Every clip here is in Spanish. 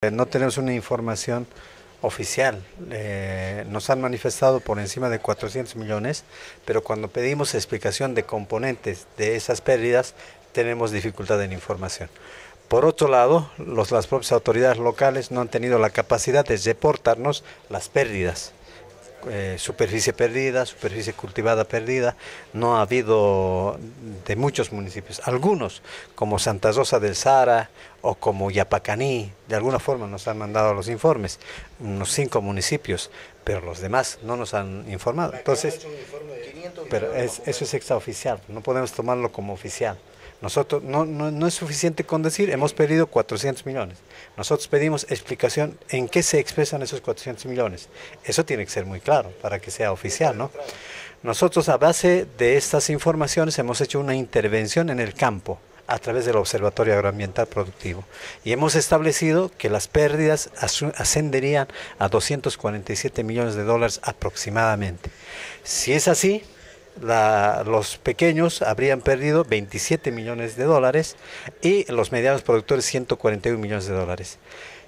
No tenemos una información oficial. Eh, nos han manifestado por encima de 400 millones, pero cuando pedimos explicación de componentes de esas pérdidas, tenemos dificultad en información. Por otro lado, las propias autoridades locales no han tenido la capacidad de reportarnos las pérdidas. Eh, superficie perdida, superficie cultivada perdida, no ha habido de muchos municipios, algunos como Santa Rosa del Sara o como Yapacaní, de alguna forma nos han mandado los informes, unos cinco municipios, pero los demás no nos han informado. Entonces, pero eso es extraoficial, no podemos tomarlo como oficial. Nosotros no, no, no, es suficiente con decir, hemos pedido 400 millones. Nosotros pedimos explicación en qué se expresan esos 400 millones. Eso tiene que ser muy claro para que sea oficial, ¿no? Nosotros a base de estas informaciones hemos hecho una intervención en el campo a través del Observatorio Agroambiental Productivo y hemos establecido que las pérdidas ascenderían a 247 millones de dólares aproximadamente. Si es así, los pequeños habrían perdido 27 millones de dólares y los medianos productores 141 millones de dólares.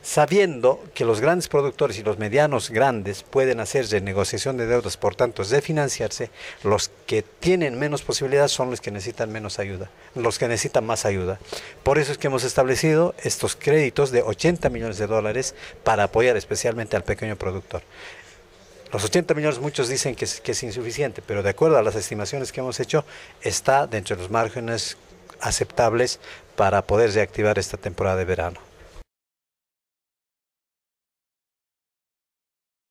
Sabiendo que los grandes productores y los medianos grandes pueden hacer renegociación de deudas, por tanto, de financiarse, los que tienen menos posibilidades son los que necesitan menos ayuda, los que necesitan más ayuda. Por eso es que hemos establecido estos créditos de 80 millones de dólares para apoyar especialmente al pequeño productor. Los 80 millones muchos dicen que es, insuficiente, pero de acuerdo a las estimaciones que hemos hecho, está dentro de los márgenes aceptables para poder reactivar esta temporada de verano.